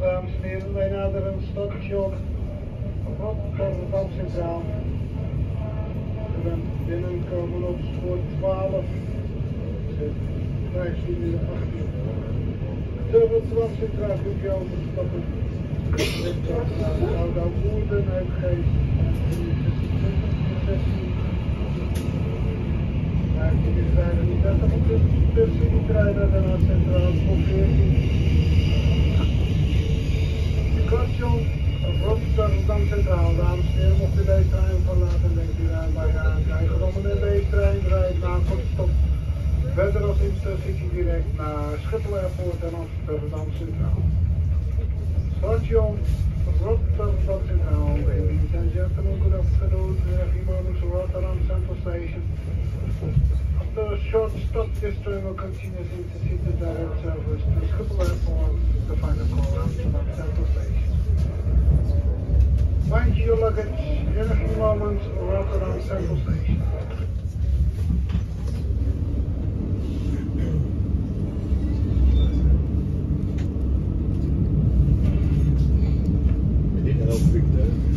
dames en heren. Wij naderen station Rotterdam Centraal. We gaan binnenkomen op spoor 12. Wij zien nu 18. De Rotterdam Centraal kunt je overstappen. Oude Woerden, Uitgeest. 16. Maar die is rijden niet 30 op de die treinen naar Centraal op 14. Station Rotterdam Centraal, dames en heren, mocht u deze trein verlaten, denkt u aan bij aankrijgen. Dan meneer deze trein rijdt na een korte stop verder als intercity direct naar Schiphol Airport en Amsterdam Centraal. Station Rotterdam Centraal, ladies and gentlemen, good afternoon, moments to Rotterdam Central Station. After a short stop, this train will continue as intercity direct Mind your luggage in a few moments, or Rotterdam Central Station. Heel goed, hè?